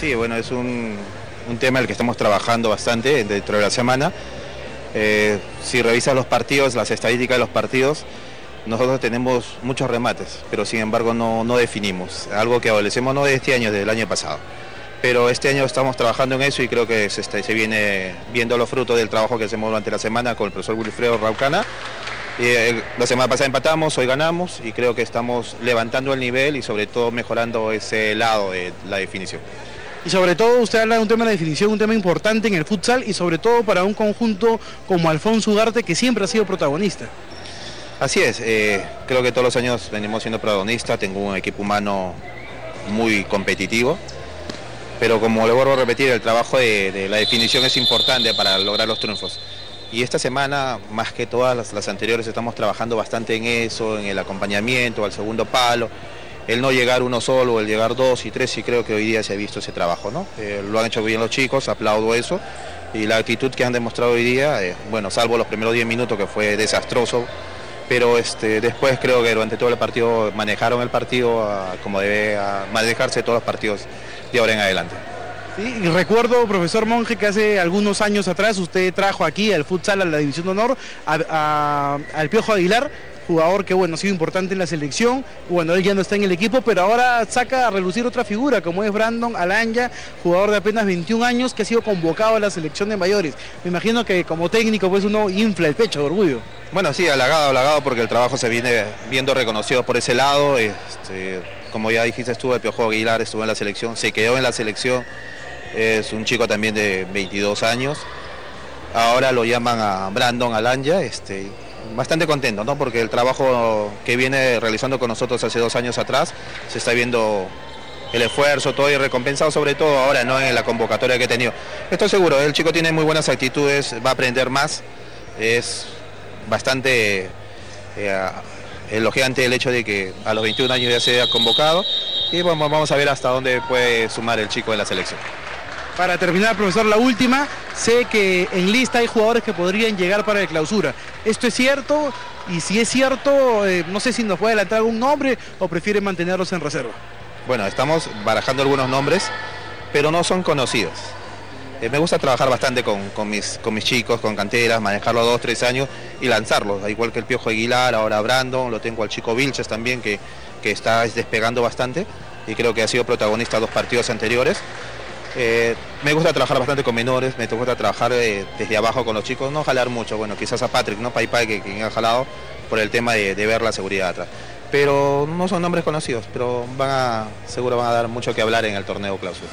Sí, bueno, es un, un tema en el que estamos trabajando bastante dentro de la semana. Eh, si revisas los partidos, las estadísticas de los partidos, nosotros tenemos muchos remates, pero sin embargo no, no definimos. Algo que adolecemos no de este año, del año pasado. Pero este año estamos trabajando en eso y creo que se, se viene viendo los frutos del trabajo que hacemos durante la semana con el profesor Wilfredo Raucana. Eh, la semana pasada empatamos, hoy ganamos y creo que estamos levantando el nivel y sobre todo mejorando ese lado de la definición. Y sobre todo usted habla de un tema de definición, un tema importante en el futsal y sobre todo para un conjunto como Alfonso Ugarte que siempre ha sido protagonista. Así es, eh, creo que todos los años venimos siendo protagonistas, tengo un equipo humano muy competitivo, pero como le vuelvo a repetir, el trabajo de, la definición es importante para lograr los triunfos. Y esta semana, más que todas las, anteriores, estamos trabajando bastante en eso, en el acompañamiento, al segundo palo, el no llegar uno solo, el llegar dos y tres, y creo que hoy día se ha visto ese trabajo, ¿no? Eh, lo han hecho bien los chicos, aplaudo eso, y la actitud que han demostrado hoy día, eh, bueno, salvo los primeros 10 minutos que fue desastroso, pero este, después creo que durante todo el partido manejaron el partido a, como debe a manejarse todos los partidos de ahora en adelante. Sí, y recuerdo, profesor Monge, que hace algunos años atrás usted trajo aquí al futsal a la División de Honor al Piojo Aguilar, jugador que bueno, ha sido importante en la selección, bueno, él ya no está en el equipo, pero ahora saca a relucir otra figura, como es Brandon Alanya, jugador de apenas 21 años, que ha sido convocado a la selección de mayores. Me imagino que como técnico, pues uno infla el pecho de orgullo. Bueno, sí, halagado, halagado, porque el trabajo se viene viendo reconocido por ese lado. Este, como ya dijiste, estuvo el Piojo Aguilar, estuvo en la selección, se quedó en la selección, es un chico también de 22 años. Ahora lo llaman a Brandon Alanya, este, bastante contento, ¿no? porque el trabajo que viene realizando con nosotros hace dos años atrás se está viendo el esfuerzo, todo y recompensado sobre todo ahora ¿no? en la convocatoria que he tenido. Estoy seguro, el chico tiene muy buenas actitudes, va a aprender más, es bastante eh, elogiante el hecho de que a los 21 años ya se haya convocado y bueno, vamos a ver hasta dónde puede sumar el chico de la selección. Para terminar, profesor, la última, sé que en lista hay jugadores que podrían llegar para la clausura. ¿Esto es cierto? Y si es cierto, eh, no sé si nos puede adelantar algún nombre o prefiere mantenerlos en reserva. Bueno, estamos barajando algunos nombres, pero no son conocidos. Eh, me gusta trabajar bastante con, con, mis, con mis chicos, con canteras, manejarlos dos, tres años y lanzarlos, igual que el Piojo Aguilar, ahora Brandon, lo tengo al chico Vilches también, que, que está despegando bastante y creo que ha sido protagonista dos partidos anteriores. Eh, me gusta trabajar bastante con menores, me gusta trabajar eh, desde abajo con los chicos, no jalar mucho, bueno, quizás a Patrick, ¿no? Pai Pai, que, que ha jalado por el tema de, de, ver la seguridad atrás. Pero no son nombres conocidos, pero van a, seguro van a dar mucho que hablar en el torneo clausura.